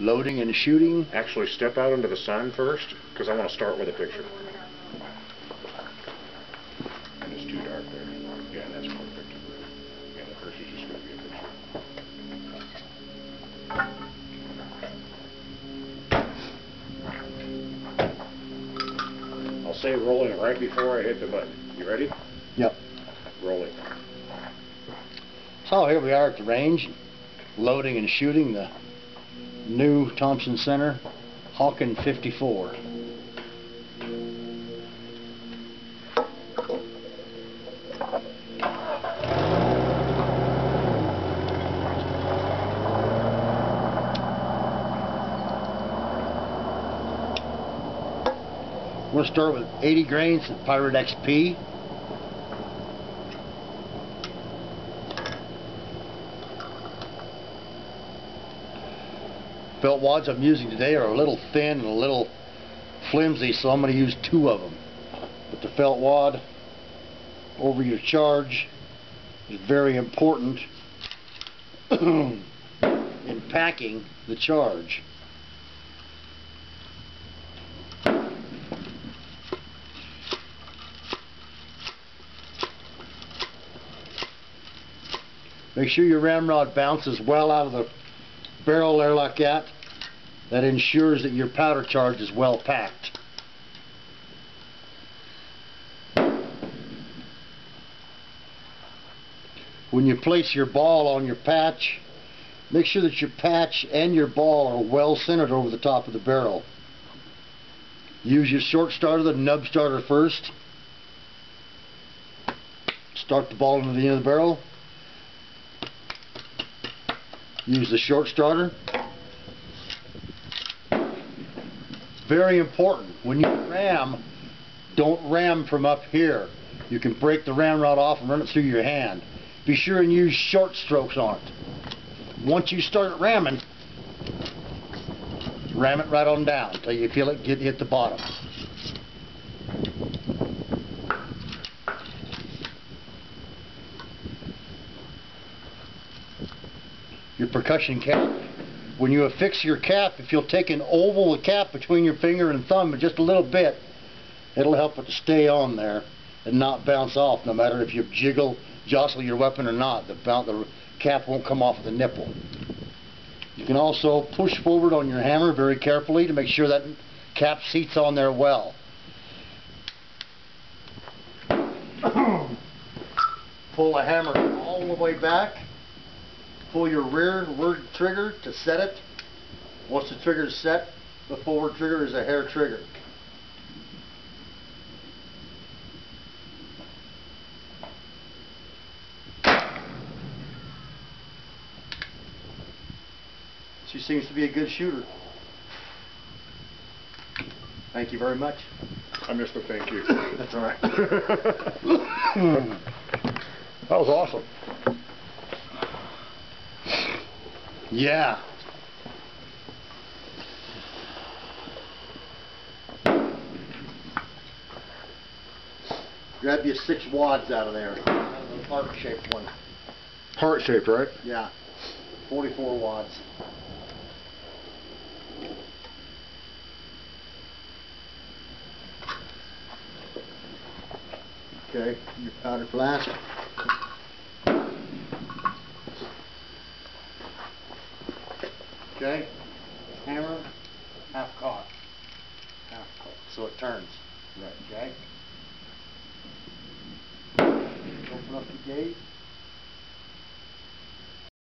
Loading and shooting. Actually, step out into the sun first, because I want to start with a picture. And it's too dark there. Yeah, that's perfect. Yeah, the first is just going to be a picture. I'll say rolling right before I hit the button. You ready? Yep. Rolling. So here we are at the range, loading and shooting the new Thompson Center Hawken 54. We'll start with 80 grains of Pyrodex P. Felt wads I'm using today are a little thin and a little flimsy, so I'm going to use two of them. But the felt wad over your charge is very important in packing the charge. Make sure your ramrod bounces well out of the barrel there like. That ensures that your powder charge is well packed. When you place your ball on your patch, make sure that your patch and your ball are well centered over the top of the barrel. Use your short starter, the nub starter first. Start the ball into the end of the barrel. Use the short starter. Very important. When you ram, don't ram from up here. You can break the ramrod off and run it through your hand. Be sure and use short strokes on it. Once you start ramming, ram it right on down until you feel it get hit the bottom. Your percussion cap. When you affix your cap, if you'll take an oval the cap between your finger and thumb just a little bit, it'll help it to stay on there and not bounce off no matter if you jiggle, jostle your weapon or not. The, the cap won't come off the nipple. You can also push forward on your hammer very carefully to make sure that cap seats on there well. Pull the hammer all the way back. Pull your rear word trigger to set it. Once the trigger is set, the forward trigger is a hair trigger. She seems to be a good shooter. Thank you very much. I missed the thank you. That's all right. That was awesome. Yeah. Grab you six wads out of there. Out of the heart-shaped one. Heart shaped, right? Yeah. 44 wads. Okay, your powder flask. Okay, hammer, half cock, half cock, so it turns. Right. Okay. Open up the gate.